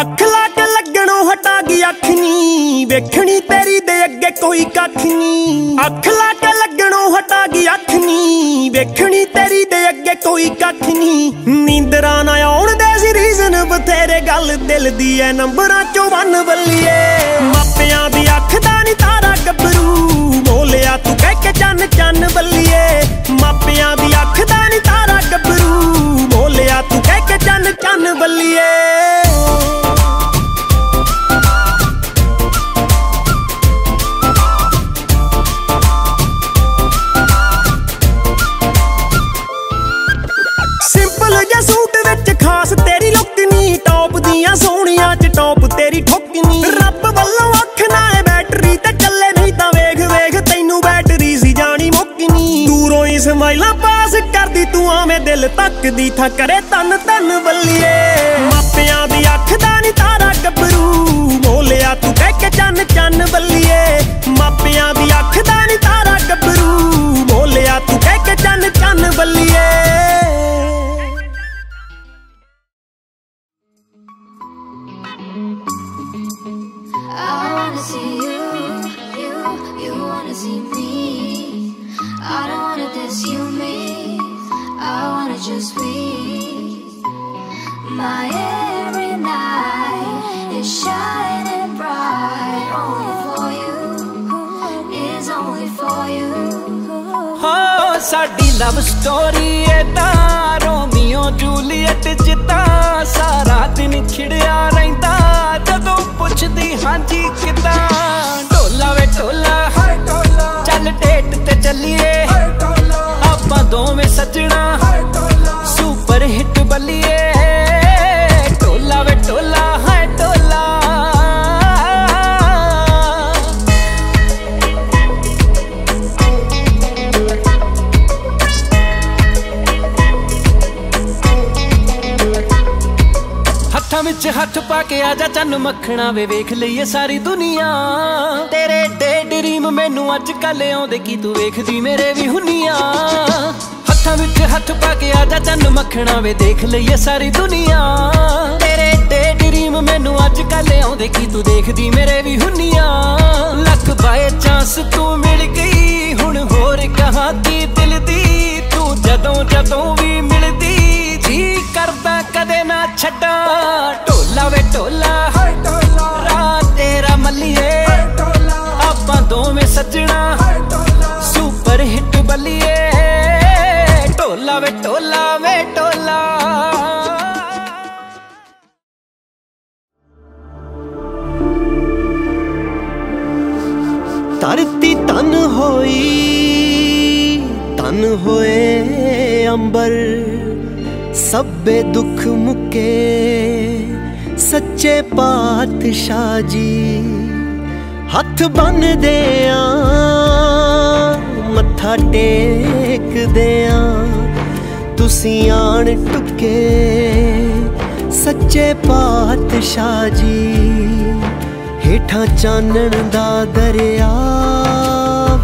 ਅੱਖ ਲਾ ਕੇ ਲੱਗਣੋਂ ਹਟਾ ਗਈ ਅੱਖ ਨੀ, ਵੇਖਣੀ ਤੇਰੀ ਦੇ ਅੱਗੇ ਕੋਈ ਕੱਖ ਨੀ। ਅੱਖ ਲਾ ਕੇ ਲੱਗਣੋਂ ਹਟਾ ਗਈ ਅੱਖ ਨੀ, ਵੇਖਣੀ ਤੇਰੀ ਦੇ ਅੱਗੇ ਕੋਈ ਕੱਖ ਨੀ। ਨੀਂਦਰਾ ਨਾ ਆਉਣ ਦੇ ਸੀ ਰੀਜ਼ਨ ਬਥੇਰੇ ਗੱਲ ਦਿਲ ਦੀ ਐ, ਨੰਬਰਾਂ ਚੋਂ ਵੰਨ ਬੱਲੀਏ ਮਾਪਿਆਂ ਦੀ ਅੱਖ ਦਾ ਨਹੀਂ ਤਾਰਾ ਤੱਕਦੀ ਥਾ ਕਰੇ ਤਨ ਤਨ ਬੱਲੀਏ My every night is shining bright. Only for you, is only for you. ਹੋ ਸਾਡੀ ਲਵ ਸਟੋਰੀ ਏ ਤਾਂ ਰੋਮੀਓ ਜੂਲੀਅਟ ਜਿੱਦਾਂ ਸਾਰਾ ਦਿਨ ਖਿੜਿਆ ਰਹਿੰਦਾ ਜਦੋਂ ਪੁੱਛਦੀ ਹਾਂਜੀ ਕਿਦਾਂ ਢੋਲਾ ਵੇ ਢੋਲਾ ਹਾਏ ਢੋਲਾ ਚੱਲ ਡੇਟ ਤੇ ਚੱਲੀਏ ਆਪਾਂ ਦੋਵੇਂ ਸੱਜਣਾ ਹੱਥਾਂ ਹੱਥ ਪਾ ਕੇ ਆ ਜਾ ਚੰਨ ਮੱਖਣਾ ਵੇ, ਵੇਖ ਲਈਏ ਸਾਰੀ ਦੁਨੀਆ। ਤੇਰੇ ਡੇ ਡ੍ਰੀਮ ਮੈਨੂੰ ਅੱਜ ਕੱਲ ਆਉਂਦੇ ਕੀ ਤੂੰ ਵੇਖਦੀ ਮੇਰੇ ਵੀ ਹੁੰਨੀਆਂ। ਹੱਥਾਂ ਵਿੱਚ ਹੱਥ ਪਾ ਕੇ ਆ ਜਾ ਚੰਨ ਮੱਖਣਾ ਵੇ, ਦੇਖ ਲਈਏ ਸਾਰੀ ਦੁਨੀਆ। ਤੇਰੇ ਡੇ ਡ੍ਰੀਮ ਮੈਨੂੰ ਅੱਜ ਕੱਲ ਆਉਂਦੇ ਕੀ ਤੂੰ ਦੇਖਦੀ ਮੇਰੇ ਵੀ ਹੁੰਨੀਆਂ। ਲੱਖ ਬਾਏ ਚਾਂਸ ਤੂੰ ਮਿਲ ਗਈ, ਹੁਣ ਹੋਰ ਕਹਾਂ ਦਿਲ ਦੀ? ਤੂੰ ਜਦੋਂ ਜਦੋਂ ਵੀ ਮਿਲਦੀ, ਜੀ ਕਰਦਾ ਕਦੇ ਨਾ ਛੱਡਾਂ। ਢੋਲਾ ਵੇ ਢੋਲਾ ਹਾਏ ਢੋਲਾ। ਰਾਤ ਤੇਰਾ ਮੱਲੀਏ। ਢੋਲਾ। ਆਪਾਂ ਦੋਵੇਂ ਸੱਜਣਾ ਹਾਏ ਢੋਲਾ। ਸੁਪਰ ਹਿੱਟ ਬੱਲੀਏ। ਢੋਲਾ ਵੇ ਢੋਲਾ ਵੇ ਢੋਲਾ। ਧਰਤੀ ਤਨ ਹੋਈ ਤਨ ਹੋਏ ਅੰਬਰ। ਸਭੇ ਦੁੱਖ ਮੁਕੇ, ਸੱਚੇ ਪਾਤਸ਼ਾਹ ਜੀ। ਹੱਥ ਬੰਨਦੇ ਆ, ਮੱਥਾ ਟੇਕਦੇ ਆ। ਤੁਸੀਂ ਆਣ ਟੁੱਕੇ, ਸੱਚੇ ਪਾਤਸ਼ਾਹ ਜੀ। ਹੇਠਾਂ ਚਾਨਣ ਦਾ ਦਰਿਆ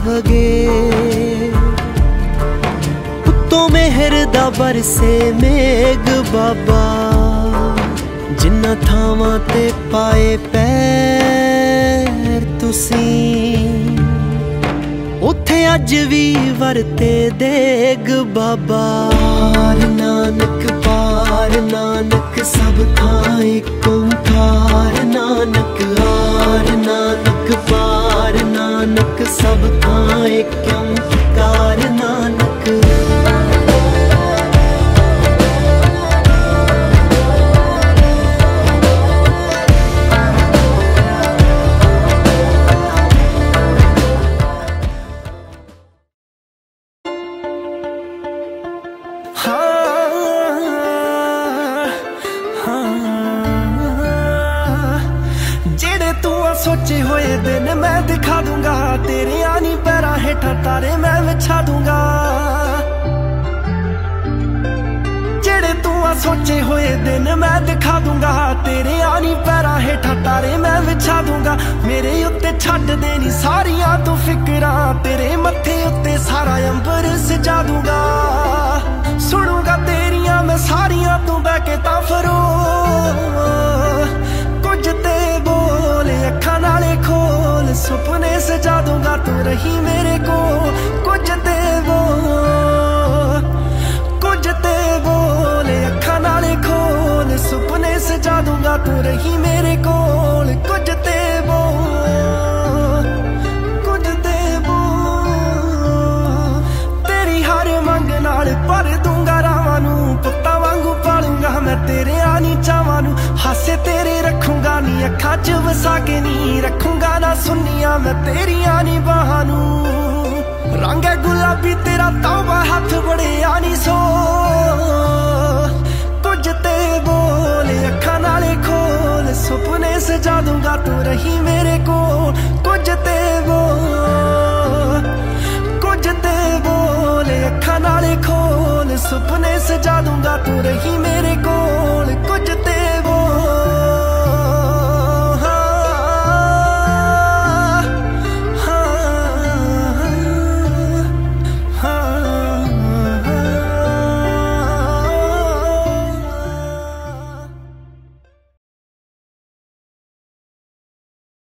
ਵਗੇ। ਉੱਤੋਂ ਮਿਹਰ ਦਾ ਬਰਸੇ ਮੇਗ ਬਾਬਾ। ਜਿੰਨਾ ਥਾਵਾਂ ਤੇ ਪਾਏ ਪੈਰ ਤੁਸੀਂ, ਉੱਥੇ ਅੱਜ ਵੀ ਵਰਤੇ ਦੇਗ ਬਾਬਾ। ਨਾਨਕ ਪਾਰ ਨਾਨਕ, ਸਭ ਥਾਂ ਇੱਕ ਓੰਕਾਰ। ਨਾਨਕ ਆਰ ਨਾਨਕ ਪਾਰ ਨਾਨਕ, ਸਭ ਥਾਂ ਇੱਕ ਓੰਕਾਰ। ਨਾਨਕ ਤੂੰ ਆ ਸੋਚੇ ਹੋਏ ਦਿਨ ਮੈਂ ਦਿਖਾ ਦੂੰਗਾ। ਤੇਰੇ ਆਨੀ ਪੈਰਾਂ ਹੇਠਾਂ ਤਾਰੇ ਮੈਂ ਵਿਛਾ ਦੂੰਗਾ। ਜਿਹੜੇ ਤੂੰ ਆ ਸੋਚੇ ਹੋਏ ਦਿਨ ਮੈਂ ਦਿਖਾ ਦੂੰਗਾ। ਤੇਰੇ ਆਨੀ ਪੈਰਾਂ ਹੇਠਾਂ ਤਾਰੇ ਮੈਂ ਵਿਛਾ ਦੂੰਗਾ। ਮੇਰੇ ਉੱਤੇ ਛੱਡ ਦੇ ਨੀ ਸਾਰੀਆਂ ਤੂੰ ਫਿਕਰਾਂ। ਤੇਰੇ ਮੱਥੇ ਉੱਤੇ ਸਾਰਾ ਅੰਬਰ ਸਜਾ ਦੂੰਗਾ। ਸੁਣੂਗਾ ਤੇਰੀਆਂ ਮੈਂ ਸਾਰੀਆਂ ਤੂੰ ਬਹਿ ਕੇ ਤਾਂ ਫਰੋ। ਰਹੀ ਨੀ ਅੱਖਾਂ 'ਚ ਵਸਾ ਕੇ ਨੀ ਰੱਖੂੰਗਾ ਨਾ ਸੁੰਨੀਆਂ ਮੈਂ ਤੇਰੀਆਂ ਨੀ ਬਾਹਾਂ ਨੂੰ। ਰੰਗ ਹੈ ਗੁਲਾਬੀ, ਤੇਰਾ ਤੌਬਾ ਹੱਥ ਬੜਿਆ ਨੀ ਸੋ। ਕੁਝ ਤੇ ਬੋਲ, ਅੱਖਾਂ ਨਾਲੇ ਖੋਲ, ਸੁਪਨੇ ਸਜਾ ਦੂੰਗਾ ਤੂੰ ਰਹੀ ਮੇਰੇ ਕੋਲ। ਕੁਝ ਤੇ ਬੋਲ, ਕੁਝ ਤੇ ਬੋਲ, ਅੱਖਾਂ ਨਾਲੇ ਖੋਲ, ਸੁਪਨੇ ਸਜਾ ਦੂੰਗਾ ਤੂੰ ਰਹੀ ਮੇਰੇ